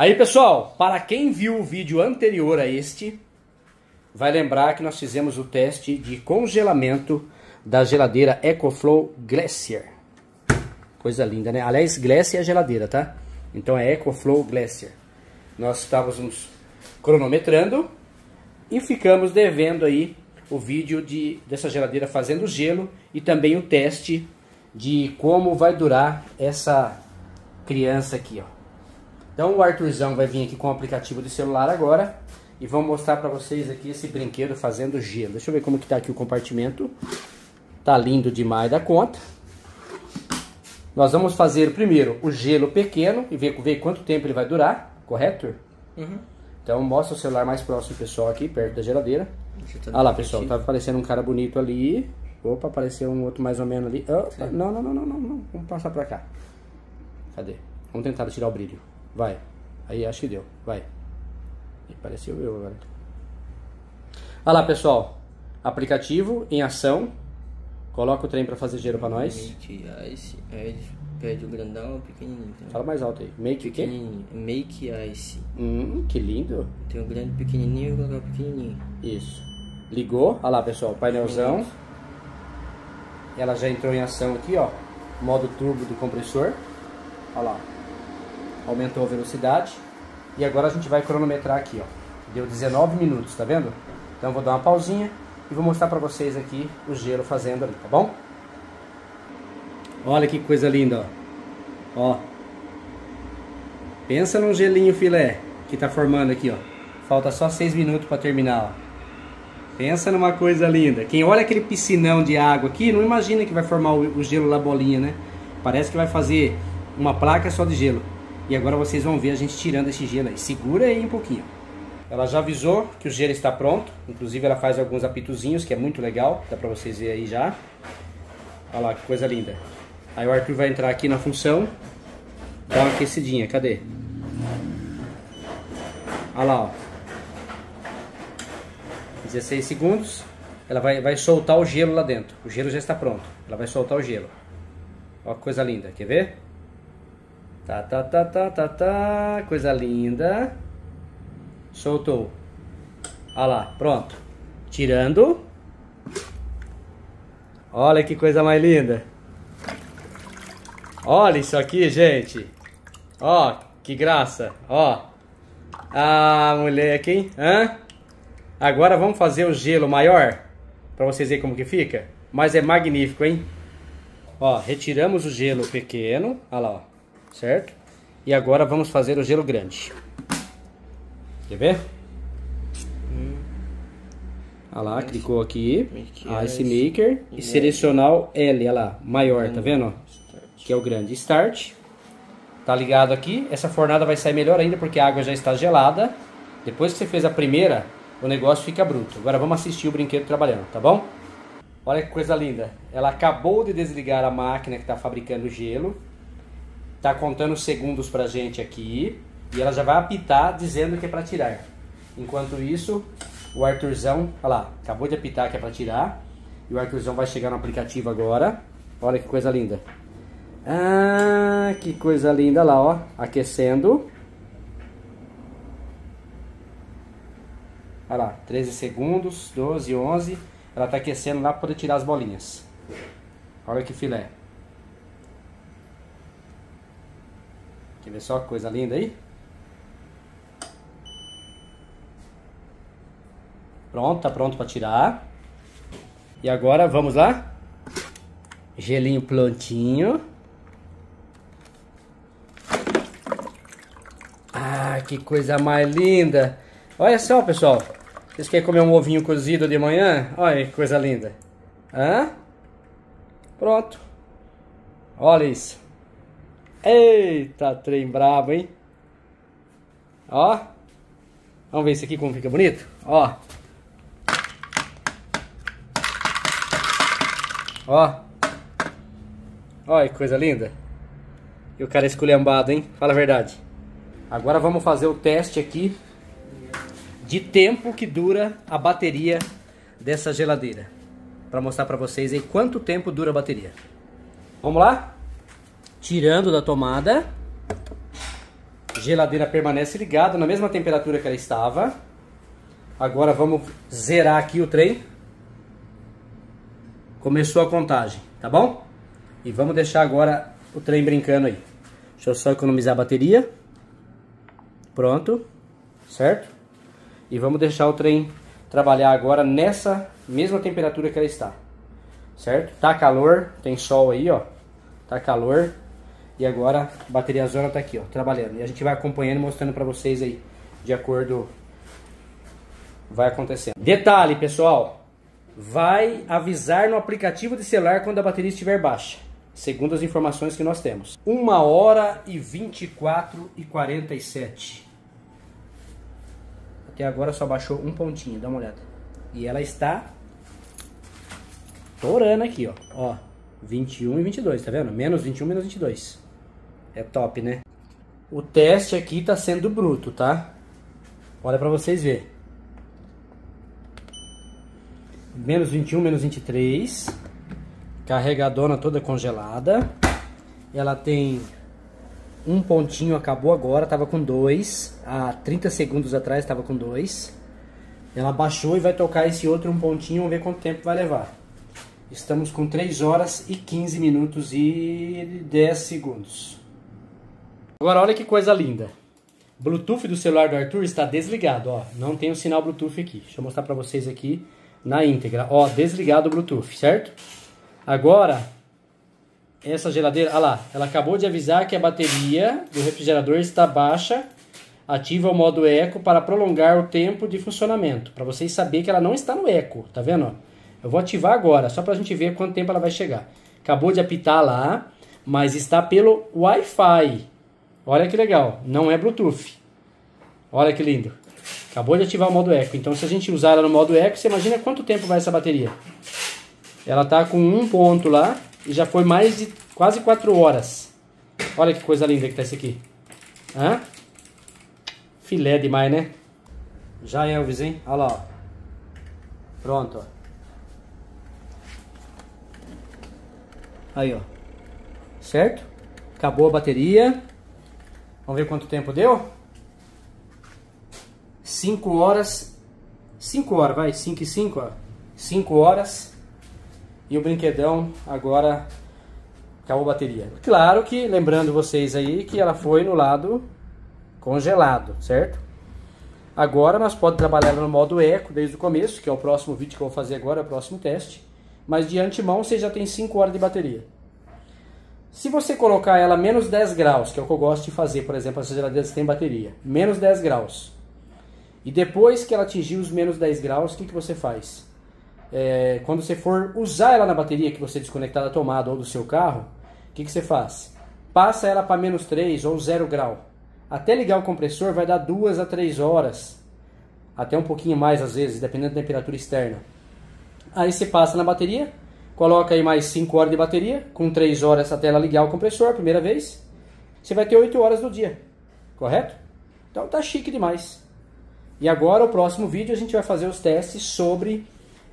Aí, pessoal, para quem viu o vídeo anterior a este, vai lembrar que nós fizemos o teste de congelamento da geladeira EcoFlow Glacier. Coisa linda, né? Aliás, Glacier é geladeira, tá? Então é EcoFlow Glacier. Nós estávamos cronometrando e ficamos devendo aí o vídeo de, dessa geladeira fazendo gelo e também o teste de como vai durar essa criança aqui, ó. Então o Arthurzão vai vir aqui com o aplicativo de celular agora e vamos mostrar para vocês aqui esse brinquedo fazendo gelo. Deixa eu ver como que tá aqui o compartimento. Tá lindo demais da conta. Nós vamos fazer primeiro o gelo pequeno e ver, ver quanto tempo ele vai durar, correto? Uhum. Então mostra o celular mais próximo pessoal aqui, perto da geladeira. Olha ah lá pessoal, tá aparecendo um cara bonito ali. Opa, apareceu um outro mais ou menos ali. Opa, não, não, não, não, não, não. Vamos passar pra cá. Cadê? Vamos tentar tirar o brilho. Vai. Aí acho que deu. Vai. E pareceu eu agora. Olha lá, pessoal. Aplicativo em ação. Coloca o trem para fazer gelo para nós. Make Ice. Aí pede o grandão o pequenininho. Tá? Fala mais alto aí. Make o quê? Make Ice. Hum, que lindo. Tem o grande pequenininho e o pequenininho. Isso. Ligou. Olha lá, pessoal. Painelzão. Ela já entrou em ação aqui, ó. Modo turbo do compressor. Olha lá aumentou a velocidade. E agora a gente vai cronometrar aqui, ó. Deu 19 minutos, tá vendo? Então vou dar uma pausinha e vou mostrar pra vocês aqui o gelo fazendo ali, tá bom? Olha que coisa linda, ó. Ó. Pensa num gelinho filé que tá formando aqui, ó. Falta só 6 minutos para terminar, ó. Pensa numa coisa linda. Quem olha aquele piscinão de água aqui, não imagina que vai formar o, gelo lá bolinha, né? Parece que vai fazer uma placa só de gelo. E agora vocês vão ver a gente tirando esse gelo aí. Segura aí um pouquinho. Ela já avisou que o gelo está pronto. Inclusive ela faz alguns apitozinhos, que é muito legal. Dá pra vocês verem aí já. Olha lá, que coisa linda. Aí o Arthur vai entrar aqui na função. Dá uma aquecidinha, cadê? Olha lá, ó. 16 segundos. Ela vai, vai soltar o gelo lá dentro. O gelo já está pronto. Ela vai soltar o gelo. Olha que coisa linda. Quer ver? Tá, tá, tá, tá, tá, tá. Coisa linda. Soltou. Olha lá, pronto. Tirando. Olha que coisa mais linda. Olha isso aqui, gente. Ó, que graça. Ó. Ah, moleque, hein? Hã? Agora vamos fazer o gelo maior. Pra vocês verem como que fica. Mas é magnífico, hein? Ó, retiramos o gelo pequeno. Olha lá, ó certo? E agora vamos fazer o gelo grande. Quer ver? Hum. Olha lá, clicou aqui, Ice Maker e selecionar o L, olha lá, maior, tá vendo? Que é o grande. Start. Tá ligado aqui. Essa fornada vai sair melhor ainda porque a água já está gelada. Depois que você fez a primeira, o negócio fica bruto. Agora vamos assistir o brinquedo trabalhando, tá bom? Olha que coisa linda. Ela acabou de desligar a máquina que está fabricando gelo tá contando segundos pra gente aqui e ela já vai apitar dizendo que é para tirar. Enquanto isso, o Arthurzão, olha lá, acabou de apitar que é para tirar. E o Arthurzão vai chegar no aplicativo agora. Olha que coisa linda. Ah, que coisa linda lá, ó, aquecendo. Olha lá, 13 segundos, 12, 11. Ela tá aquecendo lá para poder tirar as bolinhas. Olha que filé. Quer ver só que coisa linda aí? Pronto, tá pronto para tirar. E agora vamos lá? Gelinho prontinho. Ah, que coisa mais linda. Olha só, pessoal. Vocês querem comer um ovinho cozido de manhã? Olha que coisa linda. Hã? Pronto. Olha isso. Eita, trem brabo, hein? Ó. Vamos ver esse aqui como fica bonito? Ó. Ó. Olha que coisa linda. E o cara esculhambado, hein? Fala a verdade. Agora vamos fazer o teste aqui de tempo que dura a bateria dessa geladeira. Para mostrar para vocês aí quanto tempo dura a bateria. Vamos lá? Tirando da tomada. Geladeira permanece ligada na mesma temperatura que ela estava. Agora vamos zerar aqui o trem. Começou a contagem, tá bom? E vamos deixar agora o trem brincando aí. Deixa eu só economizar a bateria. Pronto, certo? E vamos deixar o trem trabalhar agora nessa mesma temperatura que ela está. Certo? Tá calor, tem sol aí, ó. Tá calor. E agora a bateria zona tá aqui, ó, trabalhando. E a gente vai acompanhando, mostrando para vocês aí, de acordo vai acontecendo. Detalhe, pessoal, vai avisar no aplicativo de celular quando a bateria estiver baixa, segundo as informações que nós temos. 1 hora e 24 e 47. Até agora só baixou um pontinho, dá uma olhada. E ela está torando aqui, ó. Ó, 21 e 22, tá vendo? Menos 21, menos 22. É top, né? O teste aqui tá sendo bruto, tá? Olha pra vocês verem menos 21, menos 23. Carregadona toda congelada. Ela tem um pontinho, acabou agora, tava com dois. Há 30 segundos atrás tava com dois. Ela baixou e vai tocar esse outro um pontinho, vamos ver quanto tempo vai levar. Estamos com 3 horas e 15 minutos e 10 segundos. Agora olha que coisa linda. Bluetooth do celular do Arthur está desligado, ó. Não tem o sinal Bluetooth aqui. Deixa eu mostrar para vocês aqui na íntegra. Ó, desligado o Bluetooth, certo? Agora, essa geladeira, olha lá, ela acabou de avisar que a bateria do refrigerador está baixa. Ativa o modo eco para prolongar o tempo de funcionamento. Para vocês saberem que ela não está no eco, tá vendo? Eu vou ativar agora, só para a gente ver quanto tempo ela vai chegar. Acabou de apitar lá, mas está pelo Wi-Fi. Olha que legal, não é Bluetooth. Olha que lindo. Acabou de ativar o modo eco. Então, se a gente usar ela no modo eco, você imagina quanto tempo vai essa bateria. Ela tá com um ponto lá e já foi mais de quase 4 horas. Olha que coisa linda que tá isso aqui. Hã? Filé demais, né? Já Elvis, hein? Olha lá. Pronto, ó. Aí, ó. Certo? Acabou a bateria. Vamos ver quanto tempo deu? 5 horas, 5 horas, vai, 5 e 5, ó. 5 horas. E o brinquedão agora acabou a bateria. Claro que, lembrando vocês aí, que ela foi no lado congelado, certo? Agora nós podemos trabalhar no modo eco desde o começo, que é o próximo vídeo que eu vou fazer agora, é o próximo teste. Mas de antemão você já tem 5 horas de bateria. Se você colocar ela menos 10 graus, que é o que eu gosto de fazer, por exemplo, essas geladeiras têm bateria, menos 10 graus, e depois que ela atingir os menos 10 graus, o que, que você faz? É, quando você for usar ela na bateria que você desconectar da tomada ou do seu carro, o que, que você faz? Passa ela para menos 3 ou 0 grau. Até ligar o compressor vai dar 2 a 3 horas. Até um pouquinho mais às vezes, dependendo da temperatura externa. Aí você passa na bateria, coloca aí mais 5 horas de bateria, com 3 horas até ela ligar o compressor, primeira vez. Você vai ter 8 horas do dia, correto? Então tá chique demais. E agora, o próximo vídeo, a gente vai fazer os testes sobre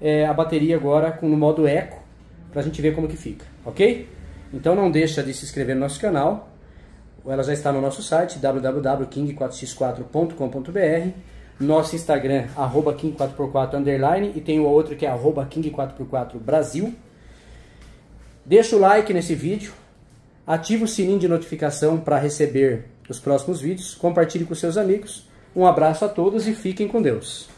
é, a bateria agora com no modo eco, para a gente ver como que fica, ok? Então não deixa de se inscrever no nosso canal, ela já está no nosso site www.king4x4.com.br nosso Instagram, arroba King4x4 underline, e tem o outro que é arroba King4x4 Brasil. Deixa o like nesse vídeo, ativa o sininho de notificação para receber os próximos vídeos, compartilhe com seus amigos um abraço a todos e fiquem com Deus.